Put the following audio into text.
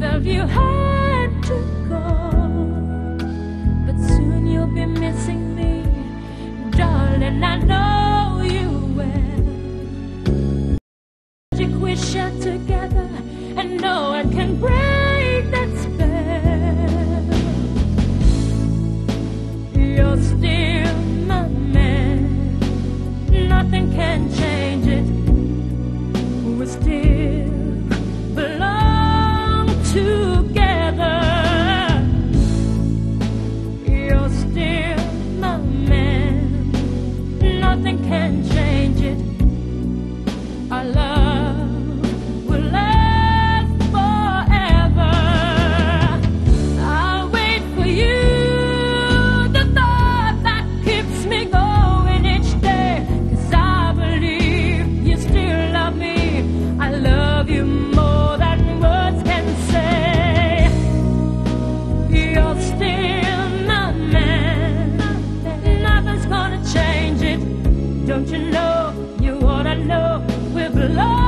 reason you. Felt Lord, I know will belong.